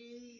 Haiti